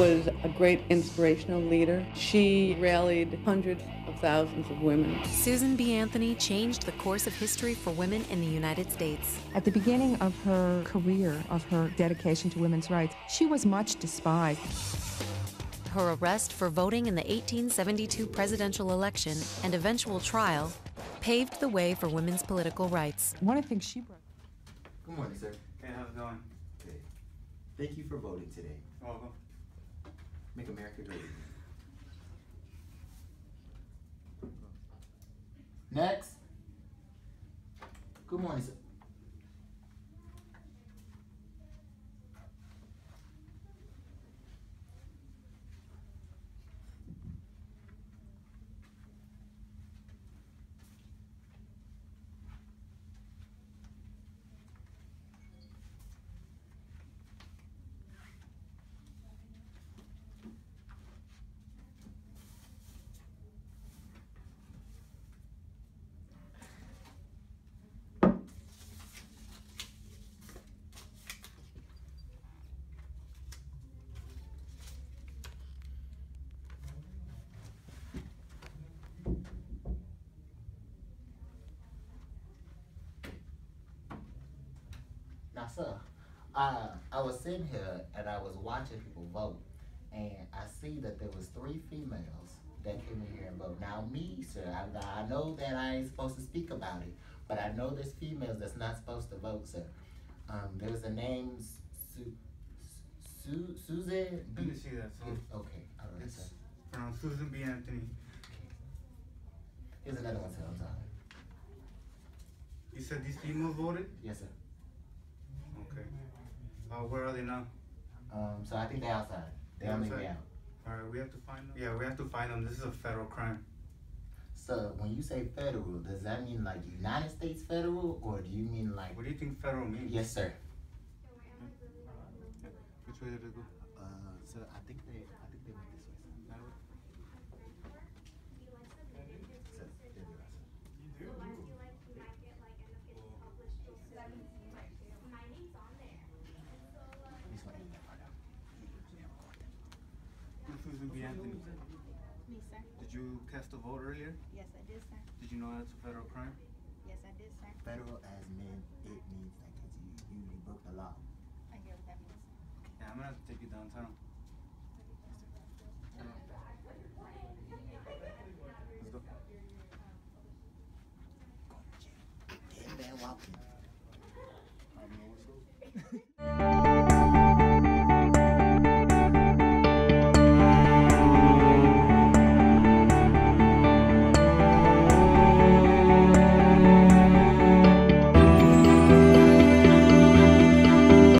was a great inspirational leader. She rallied hundreds of thousands of women. Susan B. Anthony changed the course of history for women in the United States. At the beginning of her career, of her dedication to women's rights, she was much despised. Her arrest for voting in the 1872 presidential election and eventual trial paved the way for women's political rights. One of the things she brought. Good morning, sir. Hey, how's it going? Okay. Thank you for voting today. Welcome. Make America great again. Next. Good morning, sir. Now, sir, uh, I was sitting here and I was watching people vote, and I see that there was three females that came in here and vote. Now, me, sir, I, I know that I ain't supposed to speak about it, but I know there's females that's not supposed to vote, sir. Um, there was a name, Su, Su, Susan. Let me see that song. Okay, all right, It's sir. from Susan B. Anthony. Here's another one, sir. I'm sorry. You said these females voted? Yes, sir. Okay. Uh, where are they now? Um, so I think they're outside. They're They're on their way out. Alright, we have to find them. Yeah, we have to find them. This is a federal crime. So when you say federal, does that mean like United States federal, or do you mean like? What do you think federal means? Yes, sir. Which way did it go? Uh, so I think they, I think they Congressman B. Anthony. Me, sir. Did you cast a vote earlier? Yes, I did, sir. Did you know that's a federal crime? Yes, I did, sir. Federal as meant, it means like it's you, you, broke the law. I get what that means. Yeah, I'm gonna have to take you downtown. Let's go. Dead man walking.